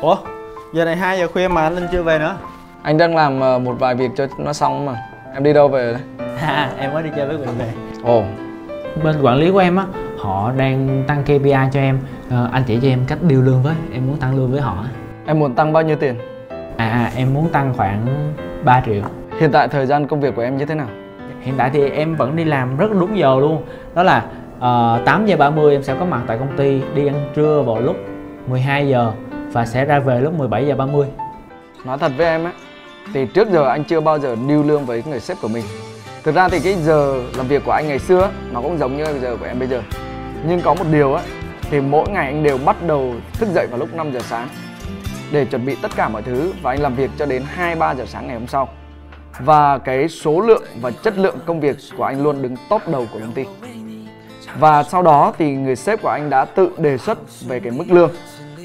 Ủa giờ này 2 giờ khuya mà Linh chưa về nữa. Anh đang làm ờ, một vài việc cho nó xong mà. Em đi đâu về đây? À em mới đi chơi với Quỳnh về. Ồ, bên quản lý của em á họ đang tăng KPI cho em. Ờ, anh chỉ cho em cách điêu lương với em muốn tăng lương với họ em muốn tăng bao nhiêu tiền? à, à em muốn tăng khoảng 3 triệu. Hiện tại thời gian công việc của em như thế nào? hiện tại thì em vẫn đi làm rất đúng giờ luôn. Đó là uh, 8 giờ 30 em sẽ có mặt tại công ty đi ăn trưa vào lúc 12 giờ và sẽ ra về lúc 17 giờ 30 Nói thật với em á, Thì trước giờ anh chưa bao giờ điêu lương với người sếp của mình. Thực ra thì cái giờ làm việc của anh ngày xưa Nó cũng giống như giờ của em bây giờ. Nhưng có một điều á, Thì mỗi ngày anh đều bắt đầu thức dậy vào lúc 5 giờ sáng Để chuẩn bị tất cả mọi thứ Và anh làm việc cho đến 2-3 giờ sáng ngày hôm sau. Và cái số lượng và chất lượng công việc của anh luôn đứng top đầu của công ty. Và sau đó thì người sếp của anh đã tự đề xuất về cái mức lương.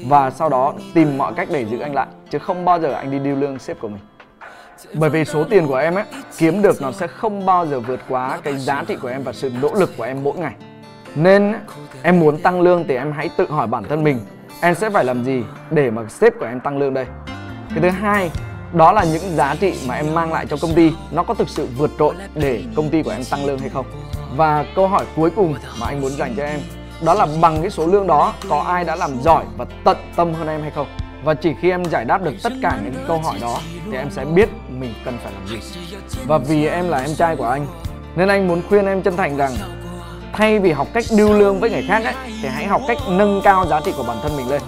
Và sau đó tìm mọi cách để giữ anh lại, Chứ không bao giờ anh đi điêu lương sếp của mình. Bởi vì số tiền của em ấy, kiếm được nó sẽ không bao giờ vượt quá cái giá trị của em và sự nỗ lực của em mỗi ngày. Nên em muốn tăng lương thì em hãy tự hỏi bản thân mình, em sẽ phải làm gì để mà sếp của em tăng lương đây? Cái thứ hai, đó là những giá trị mà em mang lại cho công ty, nó có thực sự vượt trội để công ty của em tăng lương hay không? Và câu hỏi cuối cùng mà anh muốn dành cho em đó là bằng cái số lương đó, có ai đã làm giỏi và tận tâm hơn em hay không? Và chỉ khi em giải đáp được tất cả những câu hỏi đó, thì em sẽ biết mình cần phải làm gì. Và vì em là em trai của anh, nên anh muốn khuyên em chân thành rằng, thay vì học cách điêu lương với người khác ấy, thì hãy học cách nâng cao giá trị của bản thân mình lên.